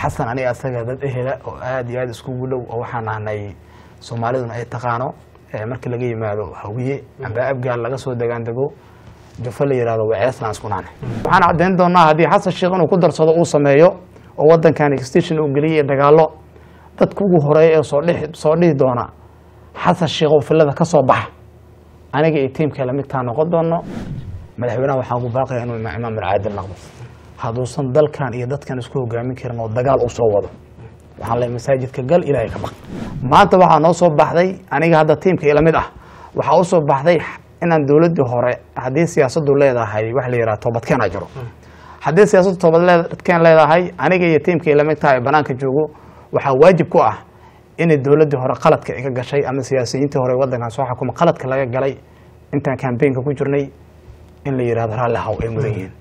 xasan aniga asaga dad ehela oo aad iyo aad iskugu dhow oo waxaan nahnay soomaaliduna ay taqaano markii laga yimaado hawiye amba abgaal laga soo degaan dego jufo la yihahdo waceeslaan isku nahnay waxaan caddayn doonaa haddii xasan sheekh inuu ku darsado uu sameeyo oo waddankan extension uu geliyay dagaallo dadka ugu horreeya ee soo dhihi soo dhihi doona xasan sheekh oo filada ka soo baxa. Aniga iyo tiimka lamidkaa noqon doono. Madaxweynaha waxaan ku baaqaya inuu imaam alcaadil noqdo hadduusan dalkan iyo dadkan isku hogaamin karin oo dagaal u soo wado. Waxaan leeyahay masaajidka gal ilaahay ka baq maanta waxaa noo soo baxday aniga hadda tiimka ila mid ah. Waxaa u soo baxday inaan dowladdii hore haddii siyaasaddu leedahay wax la yidhaha toobadkeenaa jiro. Haddii siyaasaddu toobadkeen leedahay aniga iyo tiimka ila mid tahay banaanka joogo waxaa waajib ku ah inay dowladdii hore qaladka iga gashay ama siyaasiyiintii hore waddankan soo xukuma qaladka laga galay intaan kambeynka ku jirnay in la yidhahdo raalli haw ay mudan yihiin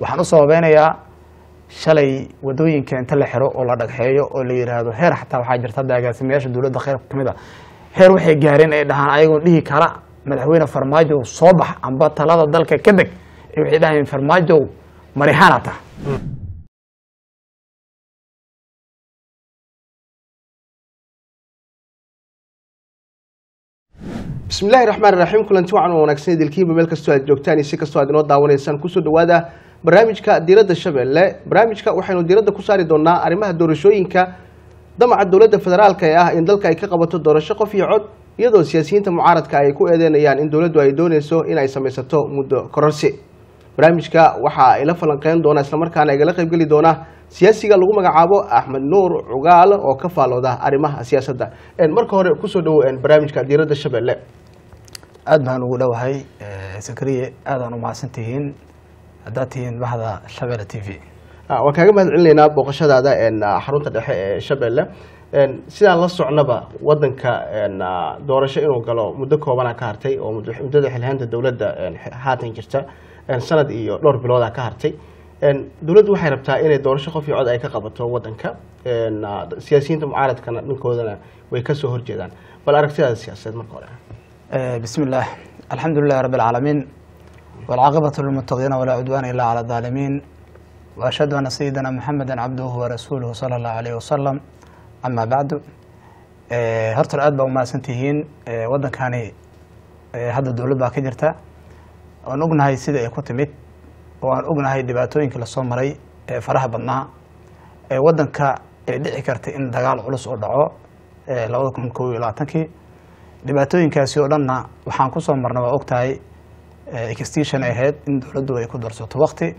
waxaan u sababeynayaa shalay waddooyinka inta la xiro oo la dhagxeeyo oo la yidhaahdo heer xataa waxaa jirta hadda agaasimayaasha dowladda kheyr ka mid a heer waxay gaareen ay dhahaan ayagoo dhihi kara madaxweyne farmaajow soo bax amba talada dalka ka deg. Ee waxay dhahayeen farmaajow marixaana tah bismi illaahi raxmaan raxiim kulanti wacan oo wanaagsan idilkiiba meel kastoo aad joogtaan iyo si kastoo aad inoo daawanaysaan ku soo dhawaada barnaamijka diiradda shabeelle barnaamijka waxaynu diiradda ku saari doonaa arrimaha doorashooyinka damaca dowladda federaalka ee ah in dalka ay ka qabato doorasho qof iyo cod iyadoo siyaasiyiinta mucaaradka ay ku eedeynayaan in dowladdu ay dooneyso in ay samaysato muddo kororsi. Barnaamijka waxaa ila falanqeyn doona islamarkaana igala qaybgeli doona siyaasiga lagu magacaabo axmed nuur cugaal oo ka faalooda arrimaha siyaasadda. Marka hore ku soo dhawo barnaamijka diiradda shabeelle aad baan ugu dhowahay sakariye aadaan u haddaad tihiin baxda shabeelle t v. Ah, Waan kaaga mahad celinaynaa booqashadaada ah, xarunta dhexe ee shabeelle sidaan la socnaba wadanka ah, doorasho inuu galo muddo koobana ka hartay oo muddada xilhaanta dowladda haatan jirta sanad iyo dhowr bilooda ka hartay. Dowladdu waxay rabtaa inay doorasho qof iyo cod ay ka qabato wadanka siyaasiyiinta mucaaradkana dhankoodana way ka soo horjeedaan. Bal aragtidaada siyaasadeed marka hore. Eh, Bismi illaah alxamdu lilahi rabbi والعاقبة للمتقين ولا عدوان إلا على الظالمين وأشهد أن سيدنا محمدا عبده ورسوله صلى الله عليه وسلم أما بعد horta aad baa umahadsantihiin wadankani hadda dowlad baa ka jirta aan ognahay sida ay ku timid oo aan ognahay dhibaatooyinka lasoo maray ee faraha badnaa ee wadanka ay dhici kartay in dagaal culus oo dhaco labada kun kow iyo labaatankii dhibaatooyinkaasi oo dhanna waxaan ku soo marnay waa ogtahay extension ay ahayd in dowladdu ay ku darsato wakti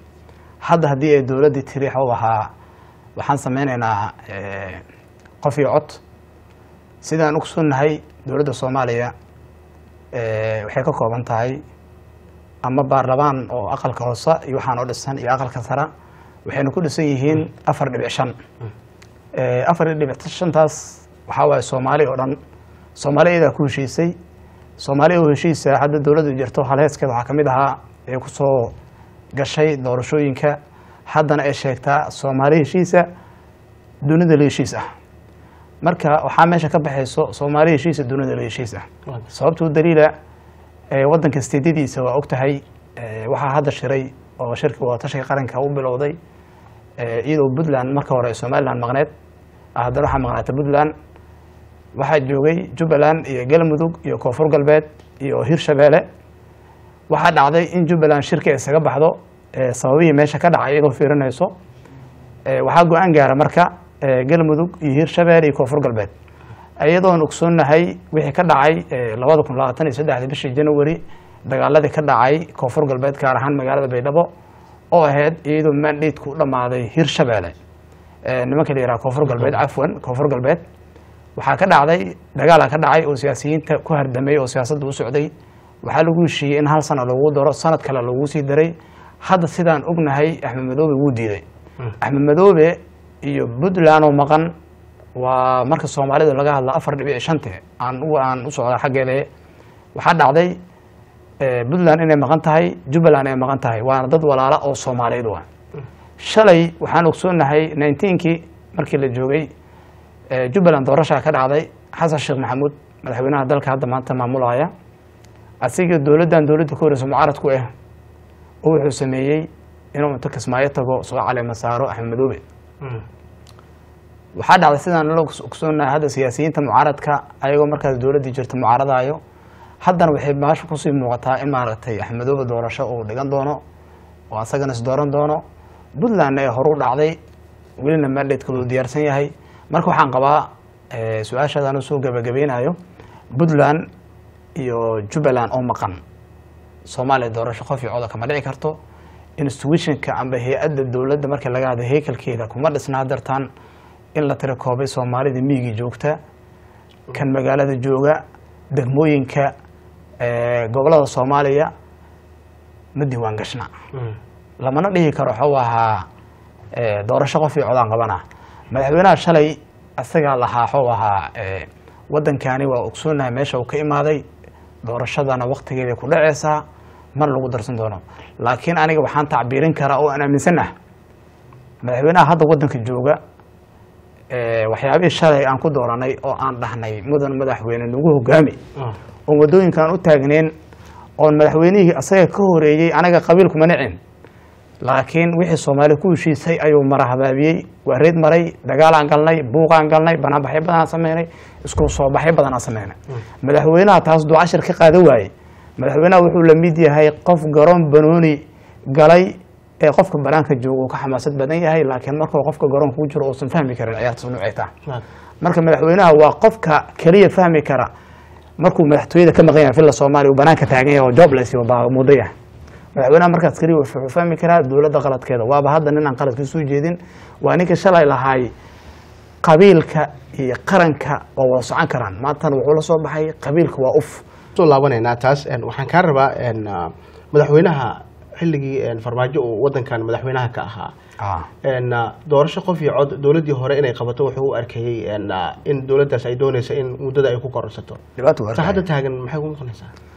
hadda haddii ay dowladdii tiri u ahaa waxaan sameynaynaa qof iyo cod. Sidaan ogsoonnahay dowladda soomaaliya waxay ka kooban tahay ama baarlamaan oo aqalka hoose iyo waxaan oo dhisan iyo aqalka sara waxayna ku dhisan yihiin afar dhibic shan. Afar dhibic shantaas waxaa waaye soomaali oo dhan. Soomaali iyadaa ku heshiisay soomaali oo heshiisa hadda dowladdu jirto halheeskeeda waxaa ka mid ahaa ee ku soo gashay doorashooyinka. Haddana ay sheegtaa soomaali heshiisa dunida la heshiis ah. Marka waxaa meesha ka baxayso soomaali heshiisa dunida la heshiis ah. Sababtuu daliila waddanka steedyadiisa waa ogtahay waxaa hadda shiray oo shirki wadatashiga qaranka u bilowday iyadoo puntland marka hore somaliland maqneed haddana waxaa maqnaata puntland waxaa joogay jubbaland iyo galmudug iyo koonfur galbeed iyo hirshabeelle waxaa dhacday in jubbaland shirka isaga baxdo sababihii meesha ka dhacay iyadoo fiirinayso. Waxaa go'aan gaara marka galmudug iyo hirshabeelle iyo koonfur galbeed. Iyadoon ogsoonnahay wixii ka dhacay labada kun labaatan iyo saddexdii bishii january dagaaladii ka dhacay koonfur galbeed gaar ahaan magaalada baydhabo oo ahayd iyadoo mandateku u dhammaaday hirshabeelle nimanka la yidhaha koonfur galbeed cafwan koonfur galbeed waxaa ka dhacday dagaala ka dhacay oo siyaasiyiinta ku hardamay oo siyaasadda u socday. Waxaa lagu heshiiyey in hal sana loogu daro sanad kale loogu sii daray hadda sidaan ognahay axmed madoobe wuu diiday. Axmed madoobe iyo puntland oo maqan waa marka soomaalida laga hadla afar dhibic shante aan aan u socdaa xaggeeda waxaa dhacday puntland inay maqan tahay jubbaland ay maqan tahay. Waana dad walaala oo soomaaliyeed waa shalay waxaan ogsoonnahay nineteenkii markii la joogay jubbaland doorashaa ka dhacday xasan sheekh maxamuud madaxweynaha dalka hadda maanta maamulaya. Asiga dowladdan dowladda ka horeysa mucaarad ku ah oo wuxuu sameeyey inuu inta kismaayo tago soo caleema saaro axmed madoobe waxaa dhacday sidaan la ogsoonahay hadda siyaasiyiinta mucaaradka ayagoo markaas dowladdii jirta mucaaradaayo. Haddana waxay maasha ku sii muuqataa in maaragtay axmedooba doorasho uu dhigan doono oo asagana is dooran doono. Puntlandna ee horu dhacday welina mandatekooda uu diyaarsan yahay marka waxaan qabaa eh, su'aashaadaan u soo gabagabeynayo puntland iyo jubbaland oo maqan. Soomaaliya doorasho qof iyo coda kama dhici karto. Institutionka amba hay'adda dowladda markii laga hadla heykalkeeda kuma dhisnaa dartaan in la tira koobay soomaalida miigii joogta kan magaalada jooga degmooyinka eh, gobollada soomaaliya ma diiwaan gashna. Lamana dhihi karo waxuu ahaa eh, doorasho qof iyo codaan qabana madaxweynaha shalay asagaa lahaa waxuu ahaa eh, waddankani waa ogsoonahay meesha uu ka imaaday doorashadana waktigeeday ku dhaceysaa mana lagu darsan doono. Laakiin aniga waxaan tacbiirin karaa oo aan aaminsanah madaxweynaha hadda waddanka jooga eh, waxyaabihii shalay aan ku dooranay oo aan dhahnay mudan madaxweyne nagu hogaami. Oon waddooyinkaan u taagneyn oon madaxweynihii asaga ka horeeyey anaga qabiilkuma nicin laakiin wixii soomaali ku heshiisay ayuu mara habaabiyey waa reed maray dagaalaan galnay buuqaan galnay banaanbaxyo badan aan sameynay isku soo baxyo badan aan sameynay. Madaxweynaha taas duu cashir ka qaada waayey madaxweynaha wuxuu la mid yahay qof garoon banooni galay ee qofka banaanka jooga uu ka xamaasad badan yahay laakiin markuu qofka garoonka ku jiro uusan fahmi karin ciyaarta nuucay tahay marka madaxweynaha waa qofka keliya fahmi kara markuu madaxtooyada ka maqan yahay villa soomaaliya uu banaanka taagan yahay oo jobless iyo baamuddo yahay madaxweynaha markaas keliya wuxuu fahmi karaa dowladda qaladkeeda. Waaba hadda nin aan qaladka soo jeedin. Waa ninka shalay lahaay qabiilka iyo qaranka waa wada socon karaan. Maantana wuxuu la soo baxay qabiilka waa uf. Soo laabanaynaa taas waxaan kaa rabaa ah, madaxweynaha xilligii farmaajo uu wadankan madaxweynaha ka ahaa. Ah, doorasho qof iyo cod dowladdii hore inay qabato wuxuu u arkayey in dowladdaas ay doonaysa in muddada ay ku kororsato. Hadda taagan maxay ku noqonaysaa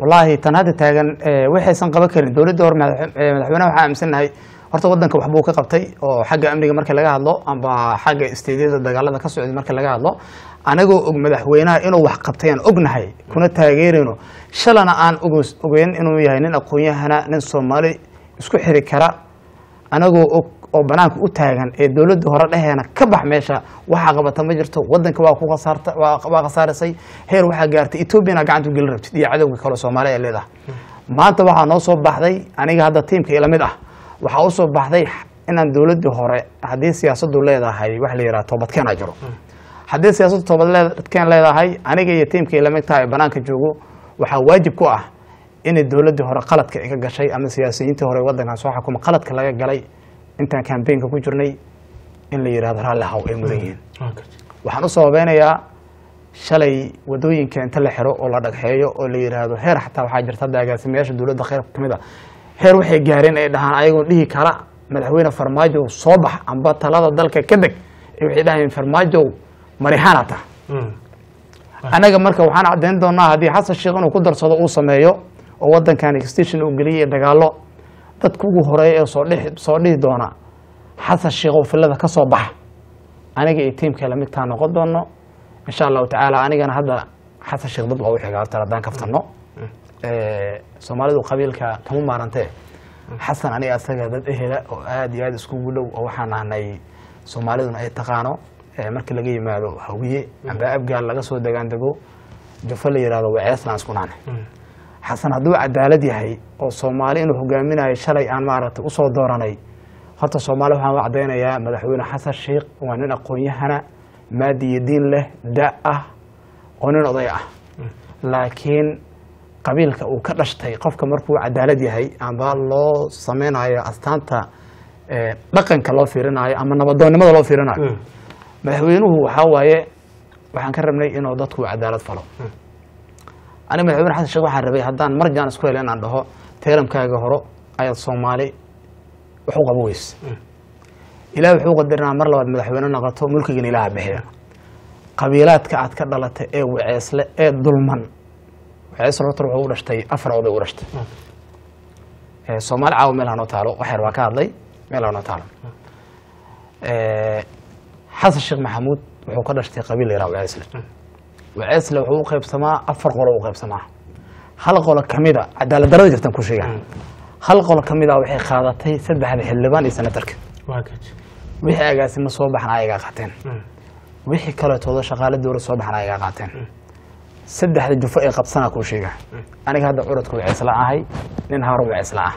wallaahi tan hadda taagan eh, waxaysan qaban karin dowladda madax- eh, madaxweynaha waxaa aaminsannahay horta waddanka waxbuu ka qabtay oo xagga amniga marka laga hadlo amba xagga isteedyada dagaalada ka socday marka laga hadlo. Anagoo og madaxweynaha inuu wax qabtay aan ognahay kuna taageerayno shalana aan ogeyn inuu yahay nin aqoon-yahana nin soomaali isku xiri kara. Anagoo og oo banaanka u taagan ee dowladda hore dheheena ka bax meesha. Waxaa qabata ma jirto wadanka waa ku khasaarta waa waa khasaarisay heer waxaa gaartay etoobiyana gacanta u rabtid iyo cadowga kale soomaaliya leedahay. Maanta waxaa noo soo baxday aniga hadda tiimka ila mid ah. Waxaa u soo baxday inaan dowladdii hore haddii siyaasaddu leedahay wax la yidhaha toobadkeenaa jiro. Haddii siyaasaddu toobadkeen leedahay aniga iyo tiimka ila mid tahay ee banaanka joogo waxaa waajib ku ah inay dowladdii hore qaladka iga gashay ama siyaasiyiintii hore waddankan soo xukuma qaladka laga galay intaan kambeynka ku jirnay in la yidhahdo raalli haw ay mudan yihiin. Waxaan u sababeynayaa shalay waddooyinka inta la xiro oo la dhagxeeyo oo la yidhaahdo heer xataa waxaa jirta hadda agaasimayaasha dowladda kheyr ka mid a heer waxay gaareen ay dhahaan ayagoo dhihi kara madaxweyne farmaajow soo bax amba talada dalka ka deg ee waxay dhahayeen farmaajow marixaana tah anaga marka waxaan caddayn doonaa haddii xasan sheekh inuu ku darsado uu sameeyo oo wadankan extension uu geliyay dagaallo dadka ugu horreeya ee soo dhihi doona xasan sheekhow filada ka soo baxa. Aniga iyo tiimka lamidtaa noqon doono. Insha allahu tacaala anigana hadda xasan sheekh dad waa u xiga horta haddaan kaftanno soomaalidu qabiilka kama maarantee xasan aniga asaga dad ehela oo aad iyo aad iskugu dhow oo waxaan nahnay soomaaliduna ay taqaano. Markii laga yimaado hawiye amba abgaal laga soo degaandego jufo la yihahdo waceeslaan isku nahnay xasan hadduu cadaalad yahay oo soomaali inuu hogaaminayo shalay aan maaragtay u soo dooranay horta soomaali waxaan u caddaynayaa madaxweyne xasan sheikh waa nin aqoon-yahana maadi iyo diin leh da ah oo nin oday ah. Laakiin qabiilka uu ka dhashtay qofka markuu cadaalad yahay amba loo sameynayo astaanta dhaqanka loo fiirinayo ama nabadoonnimada loo fiirinayo madaxweynuhu waxaa waaye waxaan ka rabnay inuu dadku cadaalad falo aniga madaxweyne xasan sheekh waxaan rabay haddaan mar jaan isku helo inaan dhaho teeramkaaga horo ayaad soomaali wax u qabo ilaah wuxuu qadarinaa mar labaad madaxweyne noqoto mulkigan ilaaha bixiya qabiilaadka aad ka dhalatay ee waceesle ee dulman. Waceesle horta wuxuu u dhashtay afar oday u dhashtay. Eh, soomaali caawa meel hanoo taalo waxyar waa ka hadlay meel hanoo taalo. Eh, xasan sheekh maxamuud wuxuu ka dhashtay qabiil la yaraha waceesle waceesle wuxuu u qaybsamaa afar qolo u qaybsamaa hal qolo kamida cadaalad darada jirtaan ku sheega hal qolo kamida waxay qaadatay saddexda xildhibaan iyo senatarka wixii agaasimo soo baxna ayagaa qaateen wixii kaleetooda shaqaale dowlad soo baxna ayagaa qaateen saddexda jufo ee qabsanaa kuu sheega aniga hadda curadku waceysla ahay nin haaro waceysla ah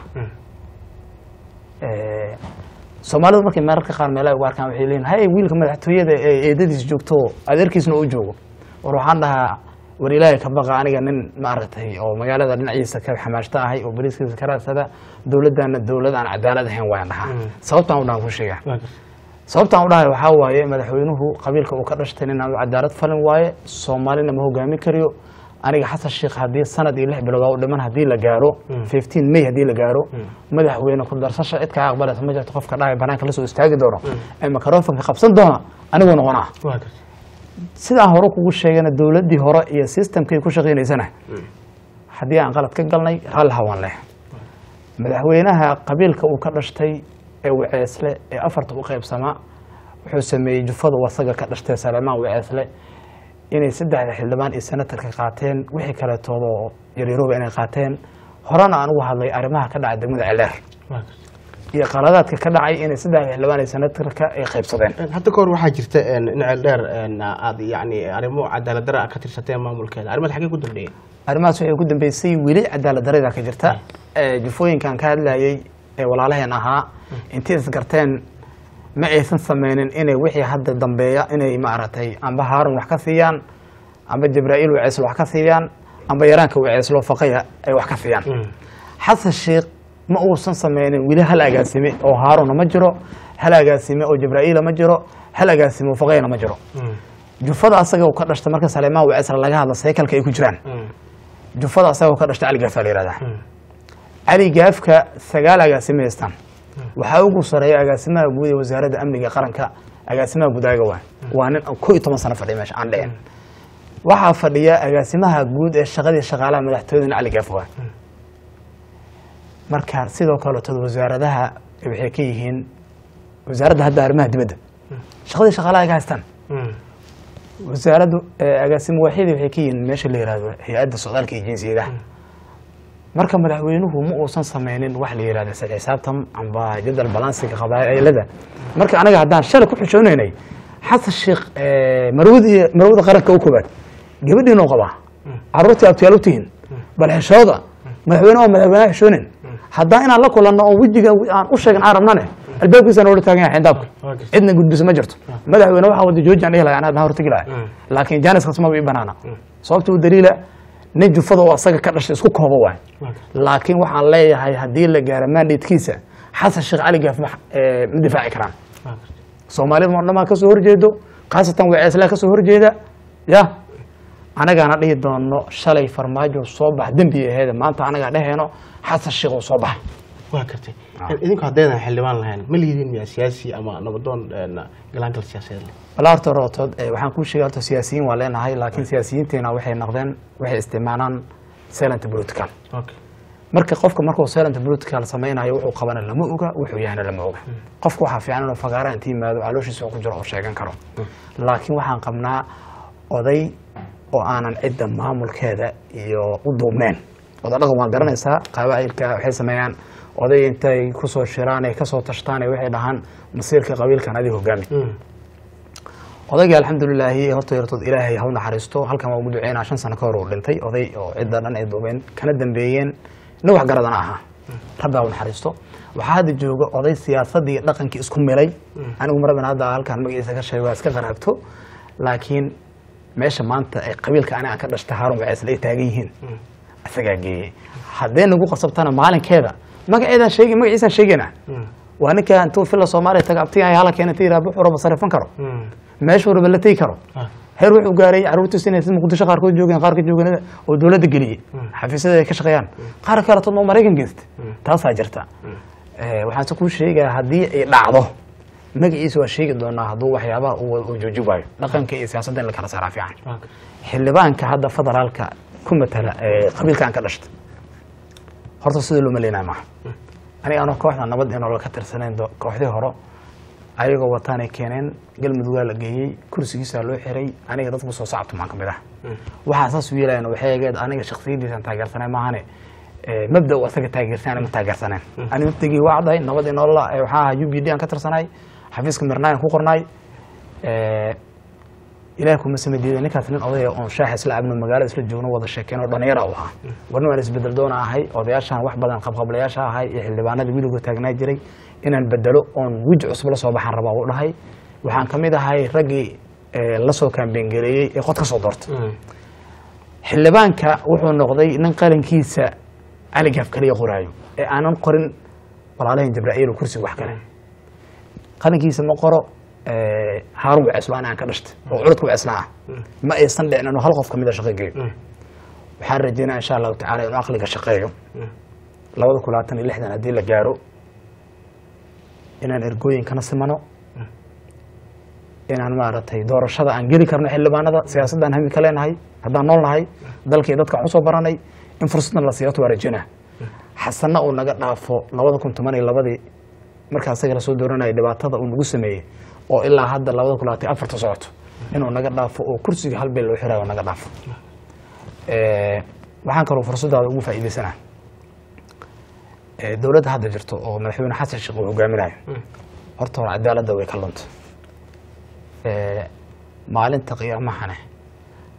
soomaalidu markay mararka qaar meelaha ugu arkaan waxay leeyihiin hay wiilka madaxtooyada ee eedadiis joogto adeerkiisna u joogo war waxaan dhahaa war ilaahay ka baqa aniga nin maaragtay oo magaalada dhinaciisa ka xamaashta ahay oo bariiskiisa ka raadsada dowladdaana dowlad aan cadaalad ahayn waan dhahaa. Sababtaan u dhahan ku sheega? Sababtaan u dhahay waxaa waaye madaxweynuhu qabiilka uu ka dhashtay nin aan u cadaalad falin waaye soomaalina ma hogaamin kariyo. Aniga xasan sheekh haddii sanad iyo lix bilood oo dhiman haddii la gaaro fifteen may haddii la gaaro madaxweyne ku darsasha cid kaa aqbalaysa ma jirto qofka dhahay banaanka la soo istaagi doono. Ee microfonka qabsan doona aniguu noqonaa sidaan hore kugu sheegana dowladdii hore iyo systemkay ku shaqaynaysana haddii aan qalad ka galnay raalli hawaan leh. Madaxweynaha qabiilka uu ka dhashtay ee waceesle ee afarta u qaybsamaa wuxuu sameeyey jufada wasaga ka dhashtay saleemaan waceesle inay saddexda xildhibaan iyo senatarka qaateen wixii kaleetooda oo yaryarooba inay qaateen. Horena aan ugu hadlay arrimaha ka dhacay degmada celeer iyo qaladaadka ka dhacay inay xildhibaan iyo senatarka ay qaybsadeen. Hadda kahor waxaa jirta nicel dheer aad yani arrimo cadaalad dara ka tirsateen maamulkeeda. Arrimaad xaggee ku dambeeyeen arrimahaas waxay ku dambeysay weli cadaalad darada ka jirta. Ee jufooyinkan ka hadlayay ee walaalaheen ahaa intii isgarteen ma aysan sameynin inay wixii hadda dambeeya inay maaragtay amba haarun wax ka siiyaan amba jibraa'iil waceeslo wax ka siiyaan amba yaraanka waceeslo faqaya ay wax ka siiyaan. Xasan sheekh ma uusan sameynin weli hal agaasime oo haaruna ma jiro. Hal agaasime oo jibraa'iila ma jiro. Hal agaasime oo faqayana ma jiro. Jufada asaga ka dhashtay marka saleemaan waceesla laga hadla saykalka ay ku jiraan. Jufada asaga ka dhashtay cali gaafaa la yihahdaa cali gaafka sagaal agaasime haystaan. Waxaa ugu sareeya agaasimaha guud ee wasaaradda amniga qaranka agaasimaha gudaaga waa. Waa nin ko iyo toban sano fadhiya meesha aan dhicin. Waxaa fadhiya agaasimaha guud ee shaqadii shaqaalaha madaxtooyadana cali gaaf waa marka sidoo kaleetood wasaaradaha waxay ka yihiin wasaaradda hadda arrimaha dibadda. Shaqadii shaqaalaha ka haystaan. Wasaaraddu agaasimo waaxyadii waxay ka yihiin meesha la yihahdo hay'adda socdaalka iyo jinsiyadaha marka madaxweynuhu ma uusan sameynin wax la yihahdo sad xisaabtan amba jadal balansiga qabaa'ilada marka anaga haddaan shalay ku xishoonaynay xasan sheekh marwad iyo marwada qaranka u koobaad gabadhiin oo qabaa caruurtii abtiyaal u tihiin. Bal xishooda madaxweyne oo madaxweynaha xishoonin haddaan inaan la kulanno oo wejiga aan u sheegin aan rabnane albaabkiisaan ola taagan yahay xindaabka cidna gudbiso ma jirto. Madaxweyne waxaa wada jooji aan dhihi lahay anaa hortagi lahay laakiin jaaniskaas maba ii banaana. Sababta u daliila nin jufada oo asaga ka dhashay isku koobo waay. Laakiin waxaan leeyahay haddii la gaaro mandatekiisa xasan sheekh cali gaaf ma difaaci karaan. Soomaalida oo dhamaa ka soo horjeedo khaasatan waceesla ka soo horjeeda. Ya anagaana dhihi doono shalay farmaajo soo bax dembi aheede maanta anagaa dheheyno xasan sheekh oo soo bax. Waa gartay idinku haddaydan xildhibaan lahayn ma liidin miyaa siyaasi ama nabadoon galaangal siyaasadeed leh? Walaa horta rootood waxaan kuu sheegay horta siyaasiyiin waa leenahay laakiin siyaasiyiinteena waxay noqdeen waxay isticmaalaan silent political marka qofka markuu silent political sameynayo wuxuu qabana lama oga wuxuu yahana lama oga. Qofka waxaa fiican inuu fagaara inta yimaado calooshiisa ku jiro oo sheegan karo. Laakiin waxaan qabnaa oday oo aanan cidda maamulkeeda iyo u duubneen oda dhaqan waa garanaysaa qabaa'ilka waxay sameeyaan. Oday intay ku soo shiraan ay ka soo tashtaan ay waxay dhahaan masiirka qabiilkan adiga hogaami. Odayga alxamdulilaahi horta yartood ilaahay ha u naxariisto. Halkan waa ugu duceynaa shan sano ka hor uu dhintay. Oday oo cidda dhan ay duubeen kana dambeeyeen nin wax garadana ahaa rabbi ha u naxariisto. Waxaa hadda jooga oday siyaasadii dhaqankii isku milay. Anigu marabin hadda halkan magaciisa ka sheego iska qaraabto. Laakiin meesha maanta ay qabiilka ani aan ka dhashtay haarun waceesle ay taagan yihiin isagaa geeyey haddee nagu qasabtana maalinkeeda magaceedaan sheegi magaciisaan sheegayna. Waa ninka intuu fila soomaaliya taga abtiga hala keena inta yidhaha buxuu raba sarifan karo. Meeshuu raba la tegi karo. Heer wuxuu gaaray caruurtiisa inay muqdisho qaarkood joogeen qaar ka joogeen oo dowladda geliyey xafiisyada ay ka shaqeeyaan. Qaar kale toodna oo maraykan geysta taasaa jirta. Waxaan se kuu sheegaa haddii ay dhacdo magaciisa waa sheegi doonaa hadduu waxyaabaha uu jooji waayo dhaqanka iyo siyaasadda in la kala saaraa fiican. Xildhibaanka hadda federaalka ku matala qabiilkan ka dhashta horta sidii loo maleynaya maaha. Aniga anoo kooxda nabad inoola ka tirsanayn kooxdii horo ayagoo wataanay keeneen galmudug waa la geeyey kursigiisaa loo xiray aniga dadku soo sacabtumaan ka mid ah. Waxaa saas u yeelayan waxay egeed aniga shaksiyadiisan taageersanay maahane mabda u asaga taageersan ma taageersaneen. Ani mabdagii waa caddahay nabad inoola waxaa ahaa u b d aan ka tirsanay xafiiska mirnaayan ku qornaay ilaah kuma sama diiday ninkaas nin odaya oon shaax isla cabno magaalada isla joogno wada sheekeen oo dhalinyara u ahaa. Warna waan isbeddel doona ahay odayaashaan wax badan qabqablayaasha ahay iyo xildhibaanada midowga taagnaa jiray inaan bedelo oon wij cusub la soo baxaan rabaa u dhahay. Waxaan ka mid ahay raggii la soo kaambeengeleeyey ee qod ka soo doortay. Xildhibaanka wuxuu noqday nin qalinkiisa caligaaf kaliya qoraayo ee aanan qorin walaalahin jibraa'iil oo kursiga wax kale qalinkiisa ma qoro haarun waceslaan aan ka dhashtay. Oo curadka waceslaan ah ma aysan dhicin inuu hal qof ka mid a shaqeegeeyo waxaan rajeynaa insha allahu tacala inuu aqliga shaqeeyo. Labada kun labaatan iyo lixdan haddii la gaaro inaan ergooyinkana simano. Inaan maaragtay doorashada aan geli karno xildhibaanada siyaasadaan hami ka leenahay haddaan nool nahay dalkii dadka waxu soo baranay in fursadna la siiyato waa rajeynaa xasanna uu naga dhaafo labada kun toban iyo labadii markaa asaga la soo dooranaya dhibaatada uu nagu sameeyey oo ilaa hadda labada kun labaatan afarta socoto inuu naga dhaafo oo kursiga hal beel loo xiraayo naga dhaafo. Waxaan kaloo fursadaada ugu faa'iideysanaa. Dowladda hadda jirto oo madaxweyne xasan sheekh uu hogaaminayo horta hore cadaaladda way ka lunta. Maalinta qiyaamahane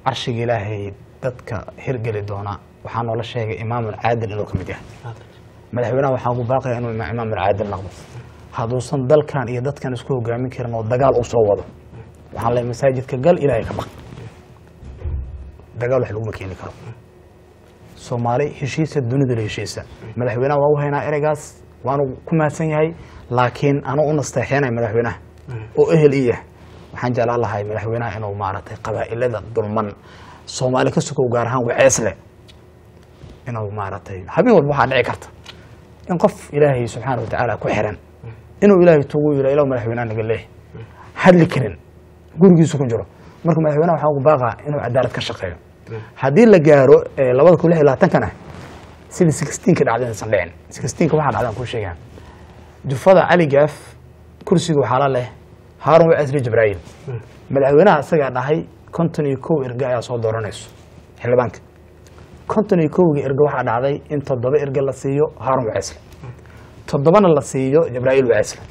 carshiga ilaahay dadka hirgeli doona. Waxaa noola sheegay imaamul caadil inuu ka mid yahay madaxweynaha waxaan ugu baaqaya inuu imaamul caadil noqdo. Hadduusan dalkan iyo dadkan isku hogaamin karin oo dagaal u soo wado waxaan leeyahay masaajidka gal ilaahay ka baq dagaal wax laguma keeni karo. Soomaali heshiisa dunida la heshiisa. Madaxweynaha waa u haynaa ereygaas waanu ku mahadsan yahay laakiin anu u nasteexeenay madaxweynaha. Oo ehel i yah waxaan jeclaan lahay madaxweynaha inuu maaragtay qabaa'ilada dulman. Soomaali ka sukow gaar ahaan waceesle inuu maaragtay habeen walba waxaa dhici karta in qof ilaahay subxaana watacaala ku xiran. Inuu ilaahay tugu yiro ilaw madaxweynaha naga leeh hadli karin gurigiisu ku jiro. Marka madaxweynaha waxaan ugu baaqaa inuu cadaalad ka shaqeeyo. Haddii la gaaro labada kun lix iyo labaatankana sidii sixteenka dhacday dhicin. Sixteenka waxaa dhacdaan kuu sheegaa jufada cali gaaf kursiga waxaa la leh haarun wacasri jibraa'iil madaxweynaha isagaa dhahay konton iyo kow erge ayaa soo dooranayso. Xildhibaanka konton iyo kowgii erge waxaa dhacday in toddoba erge la siiyo haarun wacasle toddobana la siiyo jibraa'iil wacasle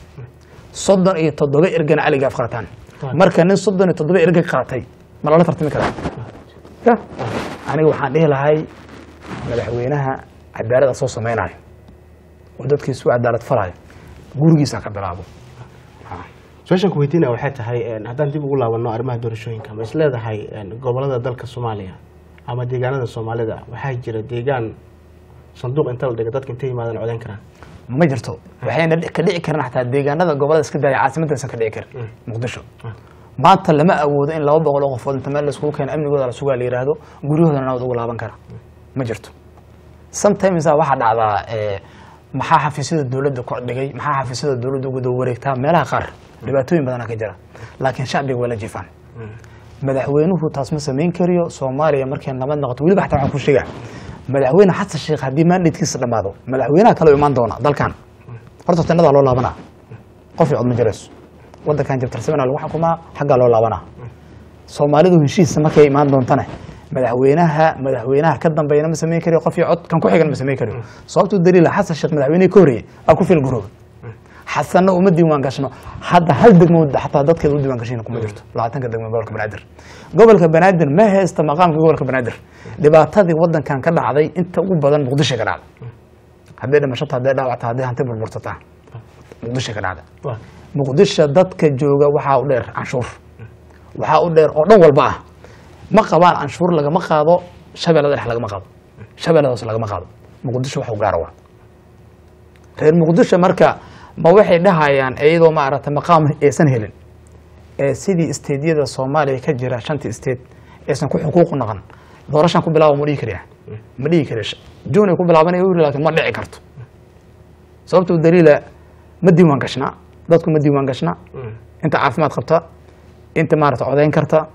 soddon iyo toddoba ergena cali gaaf qaataan marka nin soddon iyo toddoba erge qaatay ma lala tartami karaa? Ya. Aniga waxaan dhihi lahay madaxweynaha cadaalada soo samaynayo oo dadkiisu cadaalad falayo. Gurigiisa ka bilaabo. Su'aashaan ku weydiinaya waxay tahay haddaan dib ugu laabanno arrimaha doorashooyinka ma is leedahay gobollada dalka soomaaliya ama deegaanada soomaalida waxaa jira deegaan sanduuq inta la dhiga dadka intay yimaadaan codeyn karaan. Ma jirto. Waxayna ka dhici karin xataa deegaanada gobollada iska daaya caasimadaysan ka dhici karin muqdisho. Maanta lama awoodo in laba boqol oo qofood inta meel laiskugu keeno amnigooda la sugaa la yidhaahdo guryahoodana naawad ugu laaban kara. Ma jirto. Sometimes waxaa dhacdaa maxaa xafiisyada dowladda ku dhigay maxaa xafiisyada dowladda ugu daba wareegtaa meelaha qaar? Dhibaatooyin badanaa ka jira. Laakiin shacbiga waa la jifaan madaxweynuhu taas ma samayn kariyo soomaaliya markay nabad noqoto weliba xataa waxaan ku sheegaa. Madaxweyne xasan sheekh haddii maandheedkiisa dhammaado madaxweynaha kale imaan doona dalkan horta tanadaa loo laabanaa. Qof cod ma jirayso wadankan jabtarsamana lagu xukumaa xaggaa loo laabanaa. Soomaalidu heshiisa markay imaan doontane. Madaxweynaha madaxweynaha ka dambeeyana ma samayn kariyo qof cod kan ku xigan ma samayn kariyo. Sababtuu daliila xasan sheekh madaxweynihii ka horreeyey aa ku garooba xasanna uma diiwaan gashno. Hadda hal degmo xataa dadkeeda u diiwaan gashiina kuma jirto. Labaatanka degmo gobolka banaadir. Gobolka banaadir ma haysta maqaamka gobolka banaadir. Dhibaatadii wadankan ka dhacday inta ugu badan muqdisho ka dhacday hadday dhimashata hadday dhaawacta hadday hanti burbursataa muqdisho ka dhacda muqdisho dadka jooga waxaa u dheer canshuur waxaa u dheer oo dhan walba ah. Ma qabaan canshuur lagama qaado shabeellada dhex lagama qaado. Shabeellada hoose lagama qaado. Muqdisho wax u gaara waa. Reer muqdisho marka ma waxay dhahayaan iyadoo maaragtay maqaam aysan helin ee sidii isteedyada soomaaliya ka jira shantii isteed aysan ku xuquuq noqon doorashan ku bilaaba ma dhihi kariya ma dhihi kari juun ay ku bilaabanaya u yiri laakiin ma dhici karto. Sababtoo daliila ma diiwaan gashnaa dadku ma diiwaan gashnaa inta caafimaad qabta inta maarata codayn karta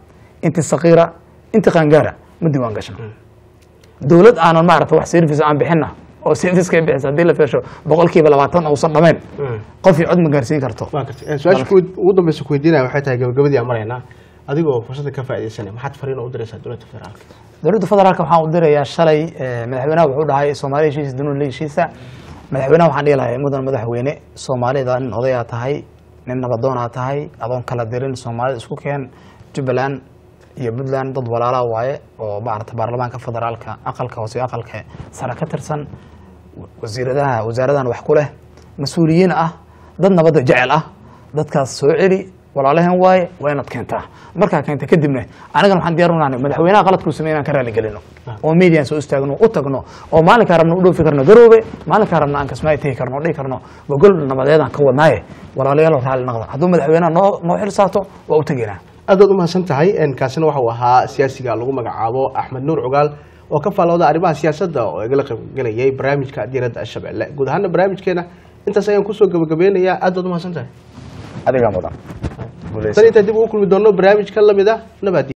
inta sakiira inta qaangaara ma diiwaan gashna. Dowlad aanan maarata wax service aan bixina oo serviceka ay bixisa haddii la feesho boqolkiiba labaatan uusan dhamayn qofii cod ma gaarsiin karto. Gartay su'aasha ugu dambeysa ku weydiinaya waxay tahay gabagabadii aan maraynaa. Adigoo fursadda ka faa'iidaysanaya maxaad fariin u diraysaa dowladda federaalka? Dowladda federaalka waxaan u dirayaa shalay madaxweynaha wuxuu dhahay soomaaliya heshiisa dunuun la heshiisa madaxweynaha waxaan dhihi lahay mudan madaxweyne. Soomaalida nin odayaa tahay nin nabadoonaa tahay adoon kala dirin soomaalida isku keen jubbaland iyo puntland dad walaalaa waaye oo maarata baarlamaanka federaalka aqalka hoose iyo aqalka sare ka tirsan wasiiradaha wasaaradahan wax ku leh mas'uuliyiin ah dad nabadda jecel ah dadkaas soo celi walaalahan waaye waa inaad keentaa. Markaa keenta kadibna anigan waxaan diyar u nahay madaxweynaha qaladkuu samey inaan ka raali gelino. Oo median soo istaagno u tagno oo maalinkaa rabna u dhoofi karno garoobe maalinkaa rabna aan kasmaayo tegi karno o dhihi karno gogol nabadeedaan ka wadnaaye walaalayaal raalli naqda. Hadduu madaxweynaha noo noo xil saarto waa u tegaynaa aad baad umahadsan tahay kaasina waxa uu ahaa siyaasiga lagu magacaabo axmed nuur cugaal oo ka faallooda arrimaha siyaasadda oo igala qaybgelayay barnaamijka diiradda shabeelle guud ahaana barnaamijkeena intaas ayaan ku soo gabagabeynayaa aad baad umahadsan tahay adigaa mudan. Tan intaan dib ugu kulmi doono barnaamijka la mid ah nabaadi